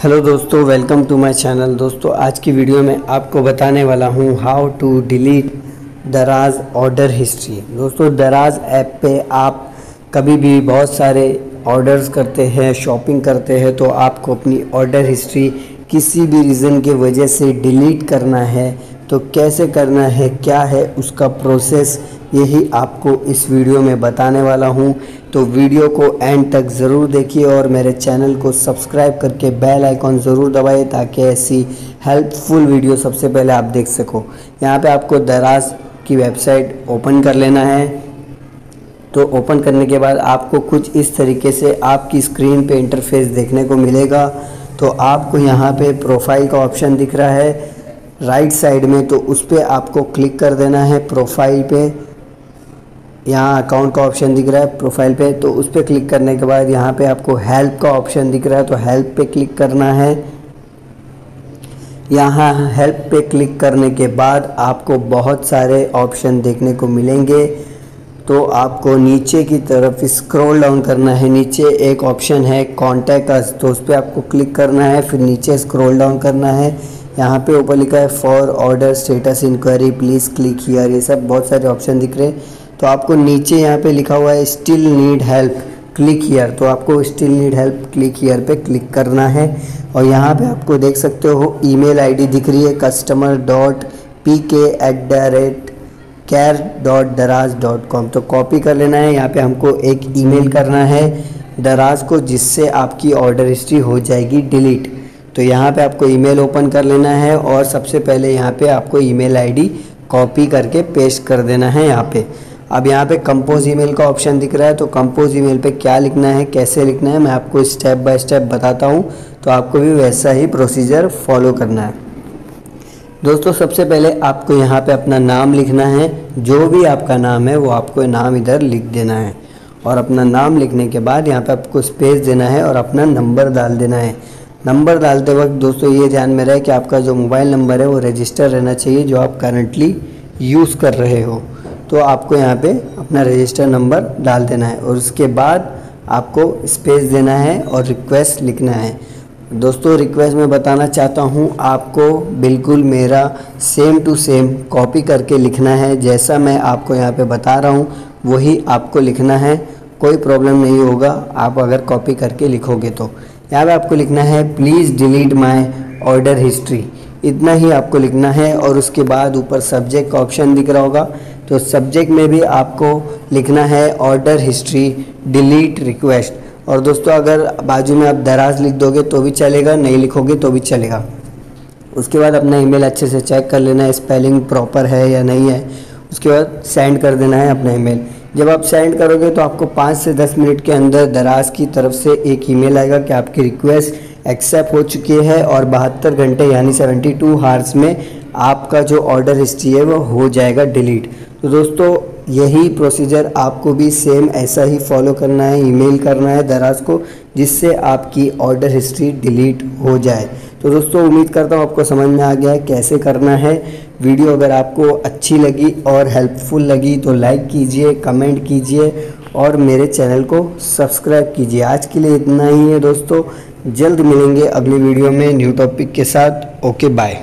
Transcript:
Hello दोस्तों welcome to my channel दोस्तों, आज की वीडियो में आपको बताने वाला हूँ how to delete Daraz order history दोस्तों, दराज ऐप पे आप कभी भी बहुत सारे ऑर्डर्स करते हैं शॉपिंग करते हैं तो आपको अपनी ऑर्डर हिस्ट्री किसी भी रीज़न के वजह से डिलीट करना है तो कैसे करना है, क्या है, उसका प्रोसेस यही आपको इस वीडियो में बताने वाला हूँ। तो वीडियो को एंड तक ज़रूर देखिए और मेरे चैनल को सब्सक्राइब करके बेल आइकॉन ज़रूर दबाइए ताकि ऐसी हेल्पफुल वीडियो सबसे पहले आप देख सको। यहाँ पे आपको दराज की वेबसाइट ओपन कर लेना है। तो ओपन करने के बाद आपको कुछ इस तरीके से आपकी स्क्रीन पे इंटरफेस देखने को मिलेगा। तो आपको यहाँ पे प्रोफ़ाइल का ऑप्शन दिख रहा है। राइट साइड में तो उस पर आपको क्लिक कर देना है प्रोफ़ाइल पे। यहाँ अकाउंट का ऑप्शन दिख रहा है प्रोफ़ाइल पे तो उस पर क्लिक करने के बाद यहाँ पे आपको हेल्प का ऑप्शन दिख रहा है तो हेल्प पे क्लिक करना है। यहाँ हेल्प पे क्लिक करने के बाद आपको बहुत सारे ऑप्शन देखने को मिलेंगे। तो आपको नीचे की तरफ़ स्क्रॉल डाउन करना है, नीचे एक ऑप्शन है कॉन्टैक्ट अस तो उस पर आपको क्लिक करना है, फिर नीचे स्क्रॉल डाउन करना है। यहाँ पे ऊपर लिखा है for order status inquiry please click here ये सब बहुत सारे ऑप्शन दिख रहे हैं। तो आपको नीचे यहाँ पे लिखा हुआ है still need help click here तो आपको still need help click here पे क्लिक करना है। और यहाँ पे आपको देख सकते हो ईमेल आईडी दिख रही है customer dot P K at the rate care dot Daraz dot com तो कॉपी कर लेना है, यहाँ पे हमको एक ईमेल करना है दराज को, जिससे आपकी ऑर्डर हिस्ट्री हो जाएगी डिलीट तो यहाँ पे आपको ईमेल ओपन कर लेना है और सबसे पहले यहाँ पे आपको ईमेल आईडी कॉपी करके पेस्ट कर देना है यहाँ पे। अब यहाँ पे कंपोज ईमेल का ऑप्शन दिख रहा है तो कंपोज ईमेल पे क्या लिखना है, कैसे लिखना है, मैं आपको स्टेप बाय स्टेप बताता हूँ। तो आपको भी वैसा ही प्रोसीजर फॉलो करना है। दोस्तों, सबसे पहले आपको यहाँ पे अपना नाम लिखना है। जो भी आपका नाम है, वो आपको नाम इधर लिख देना है। और अपना नाम लिखने के बाद यहाँ पे आपको स्पेस देना है और अपना नंबर डाल देना है। नंबर डालते वक्त दोस्तों, ये ध्यान में रहे कि आपका जो मोबाइल नंबर है, वो रजिस्टर रहना चाहिए, जो आप करंटली यूज़ कर रहे हो। तो आपको यहाँ पे अपना रजिस्टर नंबर डाल देना है और उसके बाद आपको स्पेस देना है और रिक्वेस्ट लिखना है। दोस्तों रिक्वेस्ट में बताना चाहता हूँ, आपको बिल्कुल मेरा सेम टू सेम कॉपी करके लिखना है। जैसा मैं आपको यहाँ पे बता रहा हूँ, वही आपको लिखना है। कोई प्रॉब्लम नहीं होगा, आप अगर कॉपी करके लिखोगे तो। यहाँ पे आपको लिखना है please delete my order history इतना ही आपको लिखना है और उसके बाद ऊपर सब्जेक्ट का ऑप्शन दिख रहा होगा। तो सब्जेक्ट में भी आपको लिखना है ऑर्डर हिस्ट्री डिलीट रिक्वेस्ट और दोस्तों, अगर बाजू में आप दराज लिख दोगे तो भी चलेगा, नहीं लिखोगे तो भी चलेगा. उसके बाद अपना ईमेल अच्छे से चेक कर लेना है स्पेलिंग प्रॉपर है या नहीं है. उसके बाद सेंड कर देना है अपना ईमेल जब आप सेंड करोगे तो आपको पाँच से दस मिनट के अंदर दराज की तरफ़ से एक ईमेल आएगा कि आपकी रिक्वेस्ट एक्सेप्ट हो चुकी है और बहत्तर घंटे, यानी सेवेंटी टू हार्स में आपका जो ऑर्डर हिस्ट्री है, वो हो जाएगा डिलीट तो दोस्तों, यही प्रोसीजर आपको भी सेम ऐसा ही फॉलो करना है ईमेल करना है दराज को, जिससे आपकी ऑर्डर हिस्ट्री डिलीट हो जाए. तो दोस्तों, उम्मीद करता हूँ आपको समझ में आ गया है कैसे करना है. वीडियो अगर आपको अच्छी लगी और हेल्पफुल लगी तो लाइक कीजिए कमेंट कीजिए और मेरे चैनल को सब्सक्राइब कीजिए. आज के लिए इतना ही है दोस्तों. जल्द मिलेंगे अगली वीडियो में न्यू टॉपिक के साथ. Okay bye